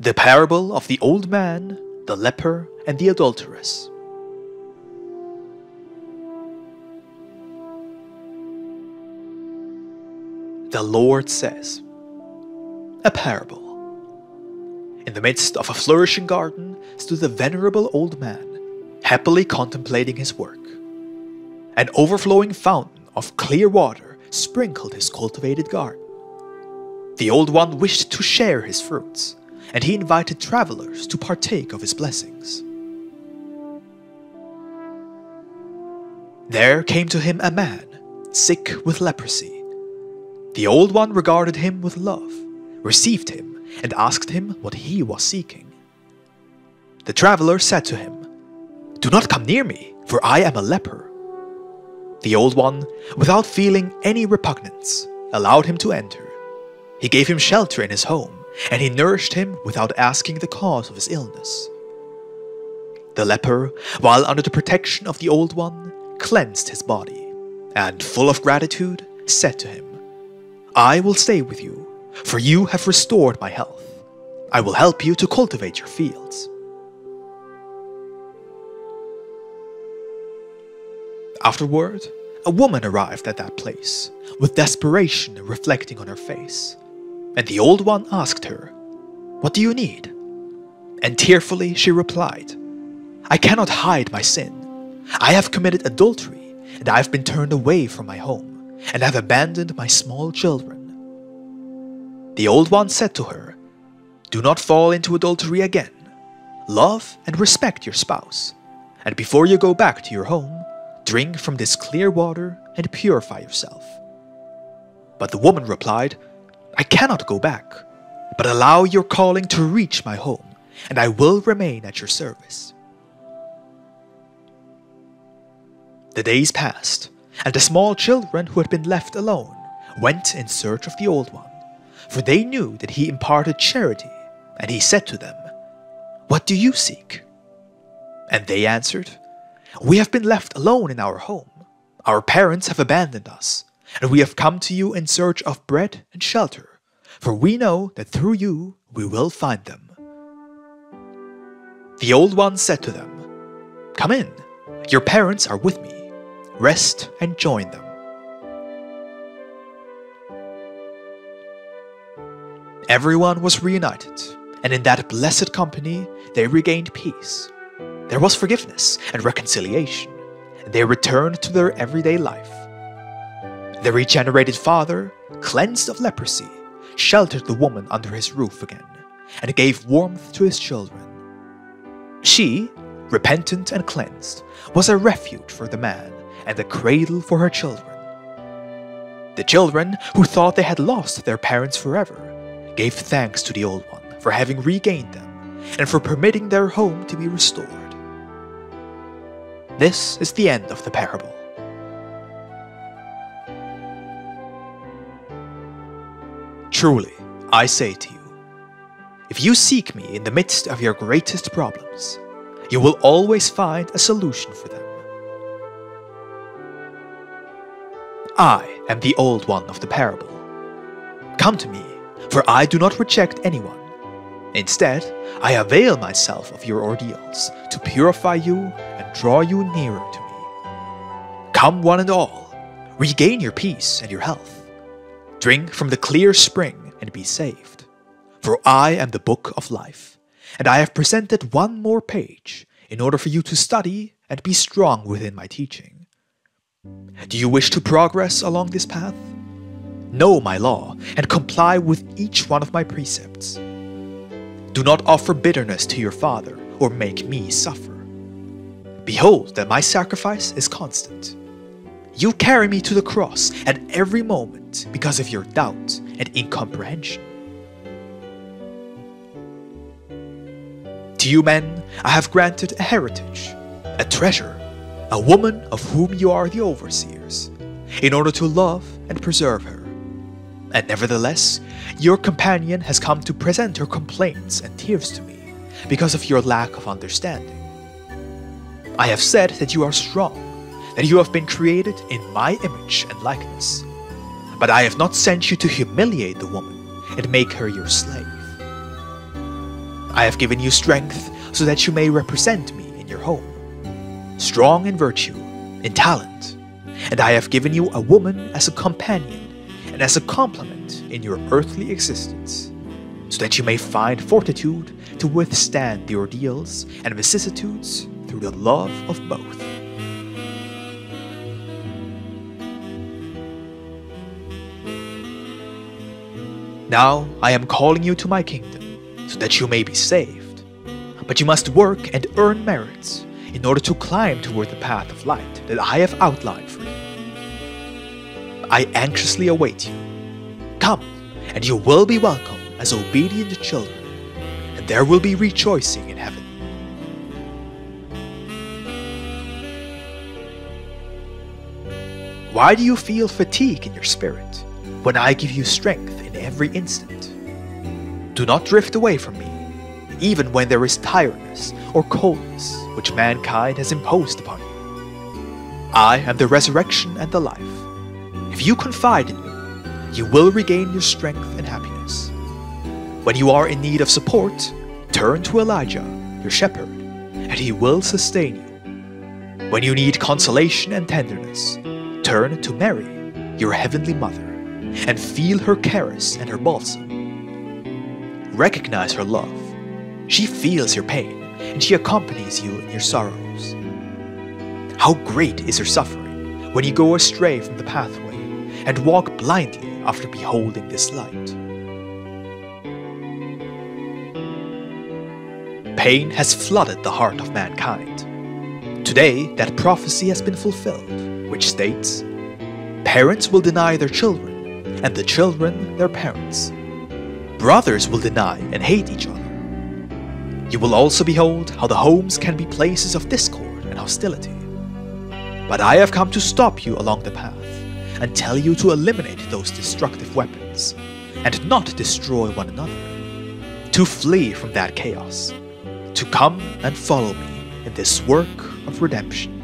The parable of the old man, the leper, and the adulteress. The Lord says, A parable. In the midst of a flourishing garden stood a venerable old man, happily contemplating his work. An overflowing fountain of clear water sprinkled his cultivated garden. The old one wished to share his fruits, and he invited travelers to partake of his blessings. There came to him a man, sick with leprosy. The old one regarded him with love, received him, and asked him what he was seeking. The traveler said to him, Do not come near me, for I am a leper. The old one, without feeling any repugnance, allowed him to enter. He gave him shelter in his home, and he nourished him without asking the cause of his illness. The leper, while under the protection of the old one, cleansed his body, and full of gratitude, said to him, I will stay with you, for you have restored my health. I will help you to cultivate your fields. Afterward, a woman arrived at that place, with desperation reflecting on her face. And the old one asked her, What do you need? And tearfully she replied, I cannot hide my sin. I have committed adultery, and I have been turned away from my home, and I have abandoned my small children. The old one said to her, Do not fall into adultery again. Love and respect your spouse, and before you go back to your home, drink from this clear water and purify yourself. But the woman replied, I cannot go back, but allow your calling to reach my home, and I will remain at your service. The days passed, and the small children who had been left alone went in search of the old one, for they knew that he imparted charity, and he said to them, What do you seek? And they answered, We have been left alone in our home. Our parents have abandoned us, and we have come to you in search of bread and shelter, for we know that through you we will find them. The old one said to them, Come in, your parents are with me. Rest and join them. Everyone was reunited, and in that blessed company they regained peace. There was forgiveness and reconciliation, and they returned to their everyday life. The regenerated father, cleansed of leprosy, sheltered the woman under his roof again, and gave warmth to his children. She, repentant and cleansed, was a refuge for the man and a cradle for her children. The children, who thought they had lost their parents forever, gave thanks to the old one for having regained them and for permitting their home to be restored. This is the end of the parable. Truly, I say to you, if you seek me in the midst of your greatest problems, you will always find a solution for them. I am the old one of the parable. Come to me, for I do not reject anyone. Instead, I avail myself of your ordeals to purify you and draw you nearer to me. Come, one and all, regain your peace and your health. Drink from the clear spring and be saved. For I am the book of life, and I have presented one more page in order for you to study and be strong within my teaching. Do you wish to progress along this path? Know my law and comply with each one of my precepts. Do not offer bitterness to your father or make me suffer. Behold that my sacrifice is constant. You carry me to the cross at every moment because of your doubt and incomprehension. To you men, I have granted a heritage, a treasure, a woman of whom you are the overseers, in order to love and preserve her. And nevertheless, your companion has come to present her complaints and tears to me because of your lack of understanding. I have said that you are strong, that you have been created in my image and likeness. But I have not sent you to humiliate the woman and make her your slave. I have given you strength so that you may represent me in your home, strong in virtue, in talent, and I have given you a woman as a companion and as a complement in your earthly existence, so that you may find fortitude to withstand the ordeals and vicissitudes through the love of both. Now I am calling you to my kingdom, so that you may be saved. But you must work and earn merits in order to climb toward the path of light that I have outlined for you. I anxiously await you. Come, and you will be welcome as obedient children, and there will be rejoicing in heaven. Why do you feel fatigue in your spirit when I give you strength every instant? Do not drift away from me, even when there is tiredness or coldness which mankind has imposed upon you. I am the resurrection and the life. If you confide in me, you will regain your strength and happiness. When you are in need of support, turn to Elijah, your shepherd, and he will sustain you. When you need consolation and tenderness, turn to Mary, your heavenly mother, and feel her caress and her balsam. Recognize her love. She feels your pain, and she accompanies you in your sorrows. How great is her suffering when you go astray from the pathway and walk blindly after beholding this light. Pain has flooded the heart of mankind. Today, that prophecy has been fulfilled, which states Parents will deny their children, and the children their parents. Brothers will deny and hate each other. You will also behold how the homes can be places of discord and hostility. But I have come to stop you along the path and tell you to eliminate those destructive weapons and not destroy one another, to flee from that chaos, to come and follow me in this work of redemption.